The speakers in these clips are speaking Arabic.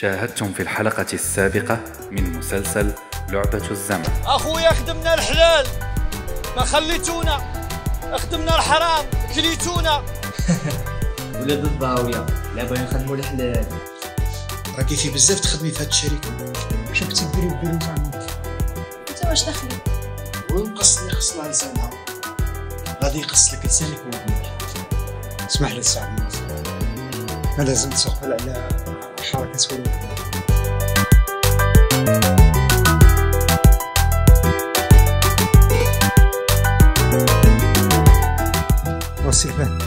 شاهدتم في الحلقة السابقة من مسلسل لعبة الزمن. أخويا خدمنا الحلال. ما خليتونا. خدمنا الحرام. كليتونا. ولاد الضاوية لا باغي نخدمو الحلال. راه كيفي بزاف تخدمي في هاد الشركة. واش راك تديري وديري تاعنا أنت واش دخلي ونقص اللي خصنا لسانها غادي يقص لك لسانك وودنك اسمح لي سعد الناس ما لازم تسقل على حركة ولد وسي الفهد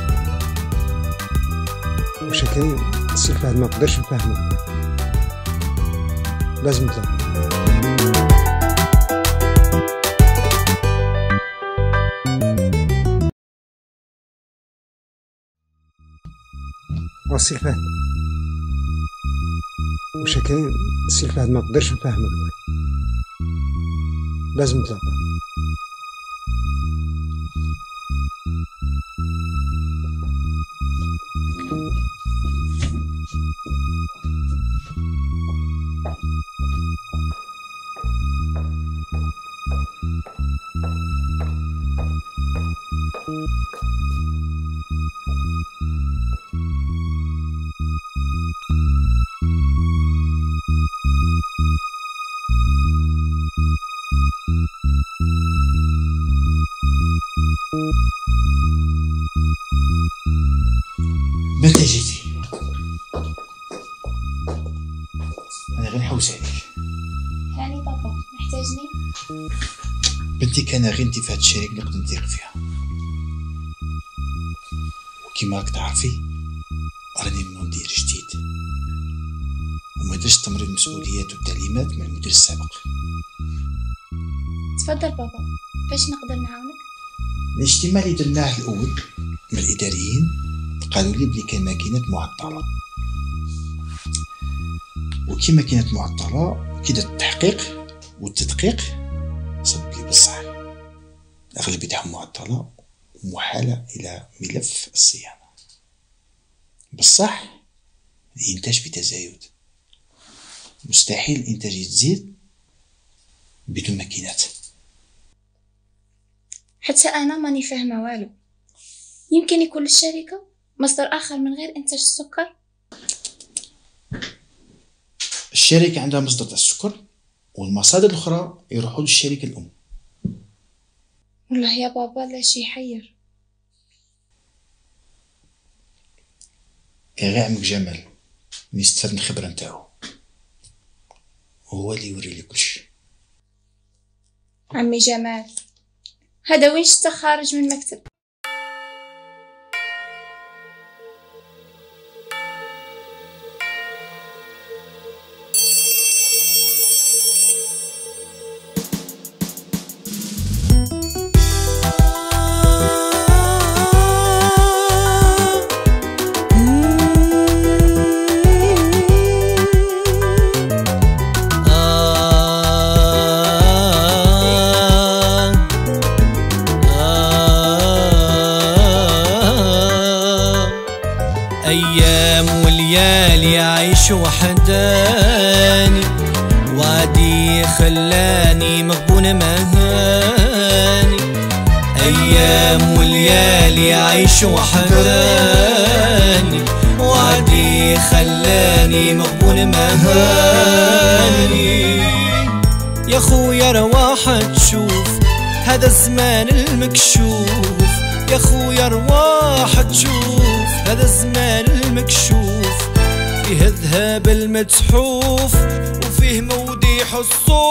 واش كاين الفهد ما قدرش نفهمك لازم تلاقى وسي واش كاين سي الفهد ما قدرش نفهمك لازم نتلاقى متى أنا غير نحوس عليك. يعني بابا محتاجني؟ بنتي كان غير انت في هاد اللي نقدر ندير فيها. وكيما راك تعرفي راني مدير جديد. وما درتش تمرير المسؤوليات والتعليمات من المدير السابق. تفضل بابا. باش نقدر نعاونك؟ الاجتماع اللي درناه الأول من الإداريين قالوا لي بلي كان ماكينات معطلة. وكي ماكينات معطلة كي درت التحقيق والتدقيق صدق بصح اغلبيتها معطلة ومحالة إلى ملف الصيانة. بصح الإنتاج في تزايد. مستحيل الإنتاج يتزيد بدون ماكينات. حتى أنا ماني فاهمة والو. يمكن يكون للشركه مصدر آخر من غير إنتاج السكر؟ الشركة عندها مصدر تاع السكر والمصادر الأخرى يروحوا للشركة الأم. والله يا بابا لا شي يحير. كان غير عمك جمال اللي يستفاد من الخبرة نتاعو. هو اللي يوري لي كلشي. عمي جمال هذا وين شتا خارج من المكتب؟ عايش وحداني وعدي خلاني مغبون مهاني. أيام وليالي عايش وحداني وعدي خلاني مغبون مهاني. يا خويا رواح تشوف هذا الزمان المكشوف. يا خويا رواح تشوف هذا الزمان المكشوف. فيه الذهب المتحوف وفيه موديح الصوف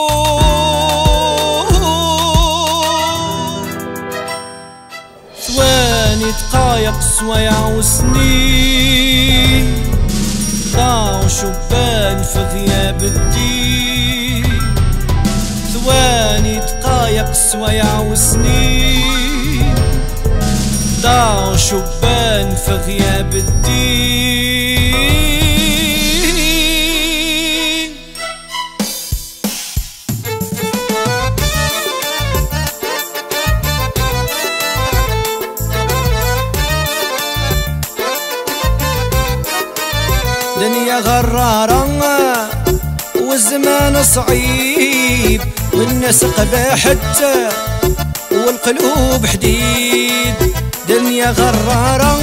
ثواني دقايق سوايع وسنين. ضاعوا شبان في غياب الدين. ثواني دقايق سوايع وسنين. ضاعوا شبان في غياب الدين. صعيب والناس قباحت والقلوب حديد. دنيا غرارة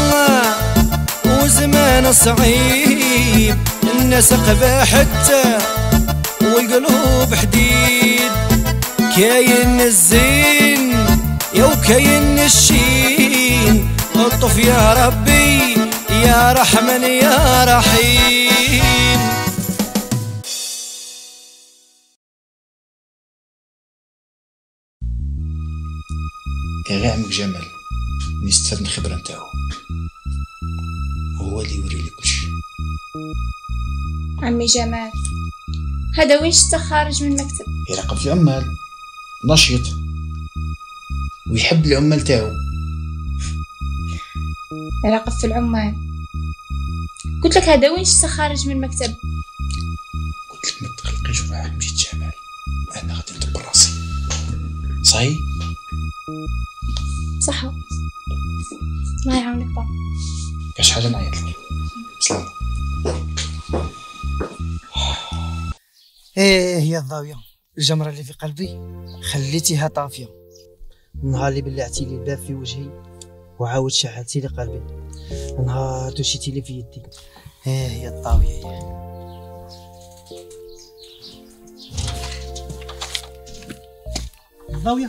وزمان صعيب الناس قباحت والقلوب حديد. كاين الزين يا وكاين الشين الطف يا ربي يا رحمن يا رحيم. كاع عمك جمال اللي استفاد من الخبره نتاعو. هو اللي يوري لك كلشي. عمي جمال هذا وين شتا خارج من المكتب؟ يراقب في العمال نشيط ويحب العمال تاعو. يراقب في العمال. قلت لك هذا وين شتا خارج من المكتب؟ قلت لك ما تقلقيش روحك مشيت جمال أنا غادي ندبر راسي. صاي صح. الله يعاونك بابا. كاش حاجة نعيط لك سلام. إيه هي الضاوية. الجمرة اللي في قلبي. خليتيها طافية. النهار اللي بلعتي لي الباب في وجهي وعاود شعلتي لي قلبي. نهار دوشيتي لي في يدي. إيه هي الضاوية. هي الضاوية.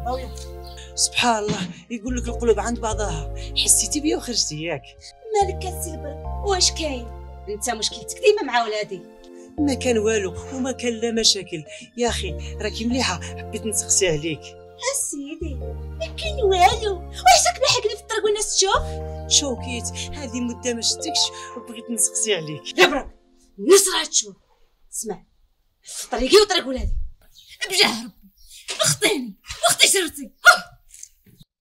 الضاوية. سبحان الله يقول لك القلوب عند بعضها. حسيتي بيا وخرجتي ياك. مالك السلبر واش كاين؟ انت مشكلتك ديما مع ولادي. ما كان والو وما كان لا مشاكل. يا أخي راكي مليحة حبيت نسقسي عليك اسيدي ما كاين والو. واش راك لاحقني في الطريق والناس تشوف؟ شوكيت هذه مدة ما شفتكش وبغيت نسقسي عليك يا برا الناس راه تشوف. اسمع في طريقي وطريق ولادي. بجاه ربي اخطيني واختي شرتي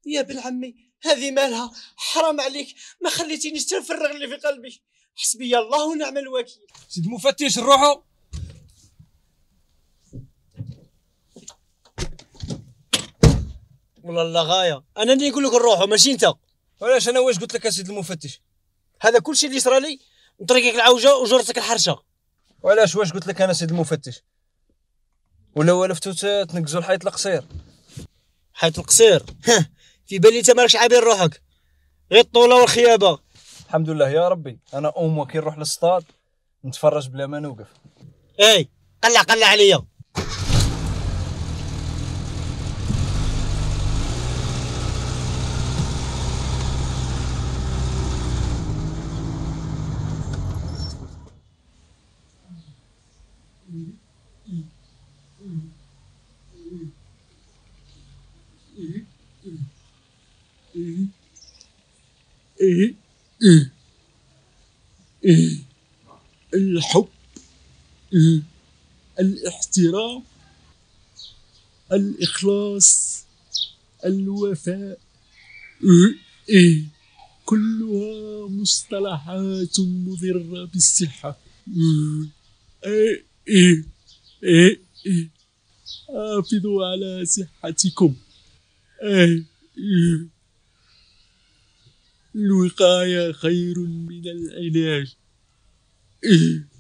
يا بن عمي هذه مالها حرام عليك. ما خليتينيش تنفرغ اللي في قلبي. حسبي الله ونعم الوكيل. سيد المفتش نروحو والله لا غاية. أنا اللي نقول لك نروحوا ماشي أنت. علاش أنا واش قلت لك اسيد المفتش؟ هذا كل شيء اللي صرا لي من طريقك العوجة وجرتك الحرشة. وعلاش واش قلت لك أنا سيد المفتش؟ ولا ولفتو تنقزوا الحيط القصير. حيت القصير؟ ها، في بالي انت مالكش عابر روحك. غير الطوله والخيابة. الحمد لله يا ربي. أنا أم كي نروح للصطاد نتفرج بلا ما نوقف. إي قلع قلع عليا. الحب الاحترام الإخلاص الوفاء كلها مصطلحات مضرة بالصحة. حافظوا على صحتكم. الوقاية خير من العلاج.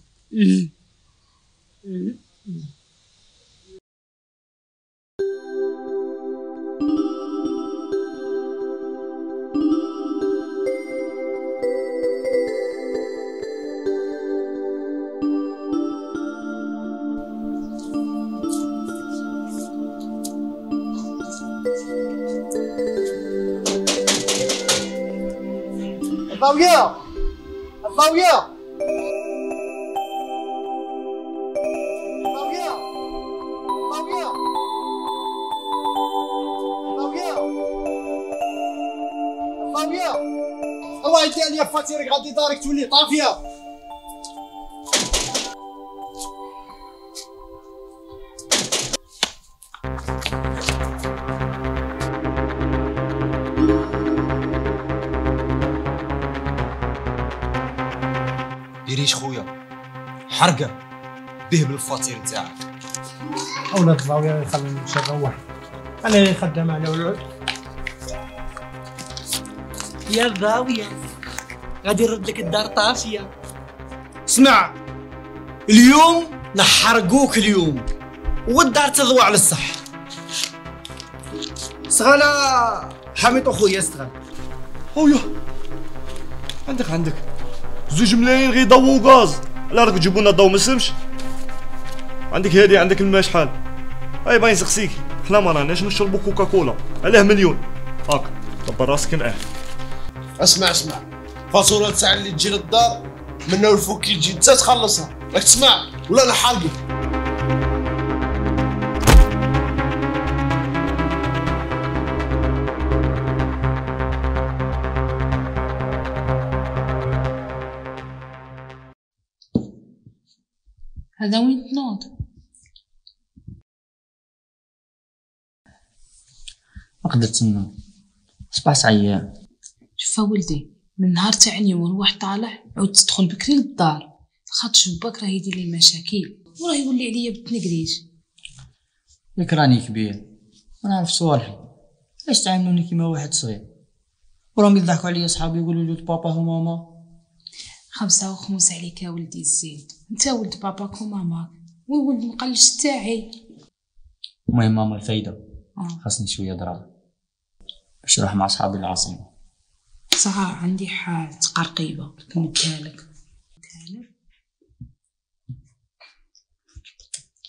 الضاويه الضاويه الله يدي عليا فاتيرك غادي دارك تولي طافية. ديريش خويا. حرقة. به بالفاتير نتاعك. أولاد الضاوية يخليني نمشي نروح أنا اللي خدام على ولاد يا الضاويه غادي نرد لك الدار طافية. اسمع اليوم نحرقوك اليوم. والدار تضوى على الصح. صغالة حميد اخويا صغال خويا عندك عندك. زوج ملايين غير ضو وغاز. لا راك تجيبوا لنا ضو ما سمش. عندك هادي عندك الماء شحال؟ اي باين سقسيك. حنا ما راناش نشربوا كوكاكولا. علاه مليون. هاك. دبر راسك معاه. اسمع اسمع. فاتورة تاع اللي تجي للدار من الفوق كي تجي انت تخلصها. راك تسمع؟ ولا أنا هذا وين تنوض؟ نقدر تما صباح سعيان شوفا ولدي من نهار تاع اليوم والواحد طالع عود تدخل بكري للدار. خاطر باك راه يدير لي مشاكل وراه يولي عليا بالتنقريج ياك راني كبير. ونعرف صوالحي علاش تعاملوني كيما واحد صغير؟ وراهم يضحكوا عليا صحابي يقولوا لي بابا وماما خمسة وخمس عليك يا ولدي الزين أنت ولد باباك وماماك وولد مقلش تاعي؟ المهم ماما الفايدة. آه. خاصني شوية دراهم باش نروح مع صحابي العاصمة. صح عندي حاجة قرقيبة نمدها لك.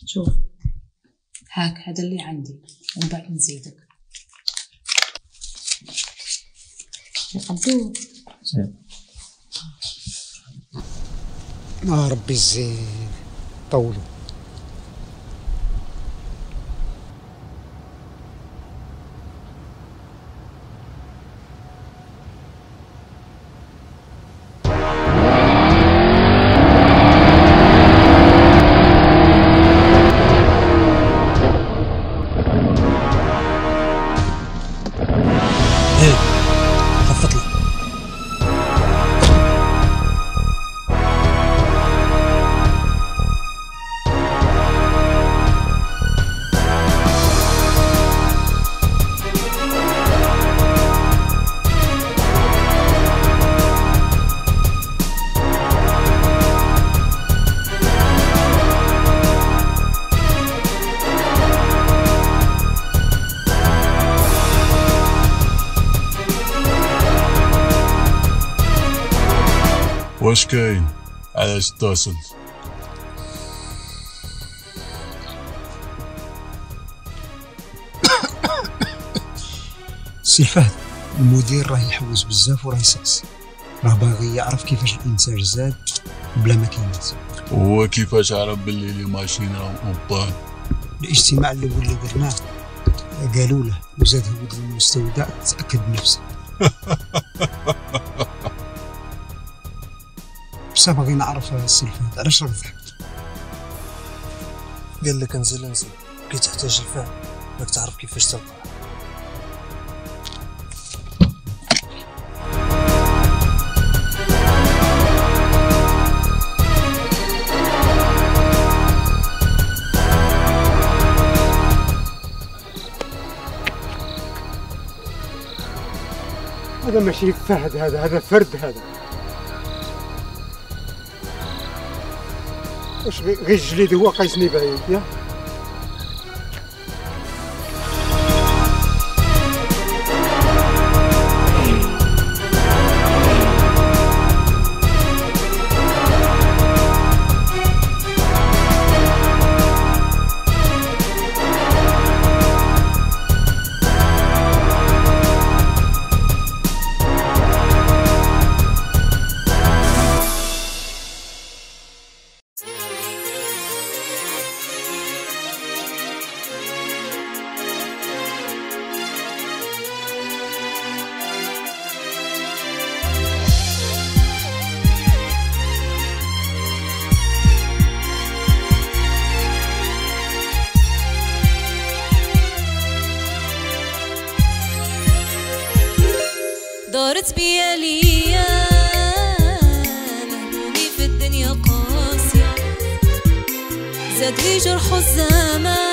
شوف. هاك هذا اللي عندي. ومن بعد نزيدك. يقدوك ما ربي الزين. طولوا. واش كاين علاش اتصلت سي فهد المدير راه يحوس بزاف وراه يسقسي راه باغي يعرف كيفاش الانتاج زاد بلا ماكينات هو كيفاش عرف باللي لي ماشين راهم اونبان الاجتماع الأول اللي درناه قالوا له وزاد هو المستودع تأكد بنفسه. بصح باغي نعرف السي فهد علاش راك تضحك قال لك انزل انزل. كي تحتاج الفهم راك تعرف كيفاش تلقى هذا ماشي فهد هذا هذا فرد هذا. واش غي- غير الجليد هو قايسني بعيد يا؟ لي جرح الزمان.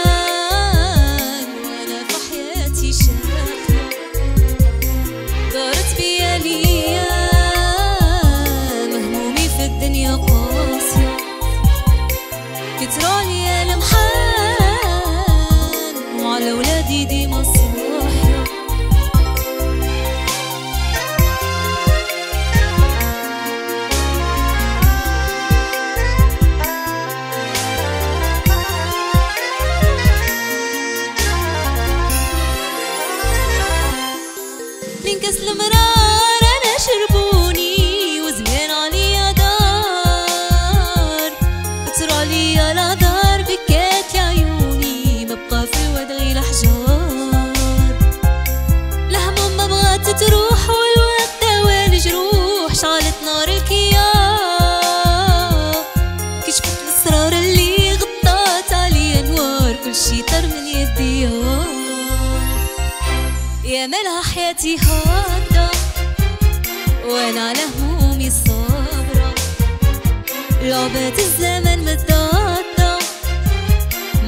لعبة الزمن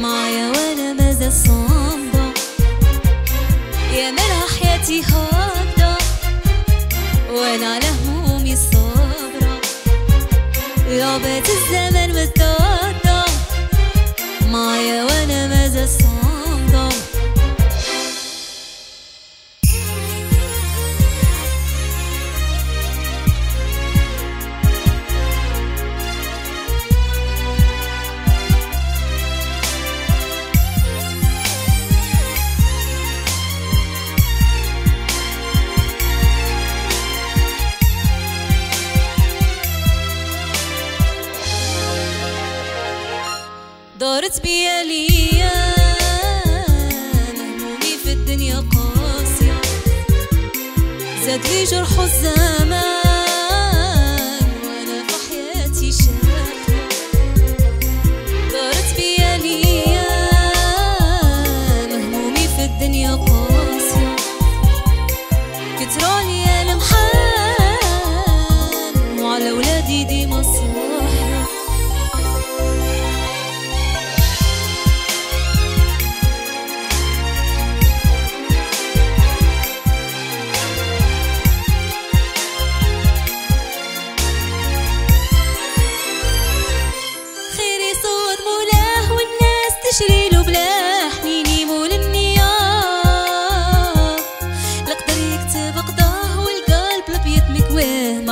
معايا وأنا مازال يا وأنا على همومي صابرة لعبة الزمن معايا وأنا مازال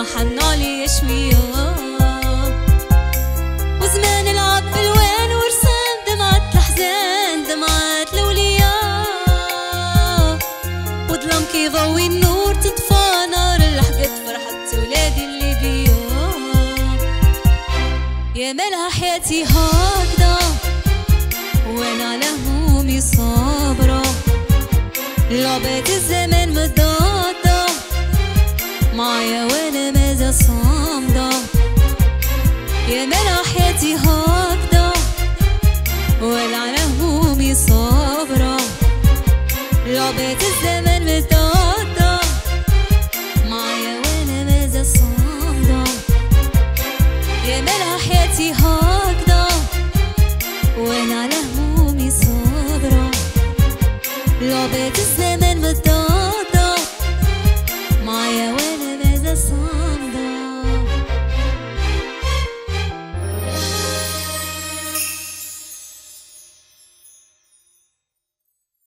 مكواه ما حن عليه شوية وزمان بالوان دمعة دمعة وظلام كيضوي النور تطفى نار الحقد فرحة ولادي اللي بيا يا مالها حياتي هكذا وأنا على همومي صابرة لعبة الزمان مضادة معايا صامدة يا مالها حياتي هكذا وأنا على همومي صابرة لعبة الزمان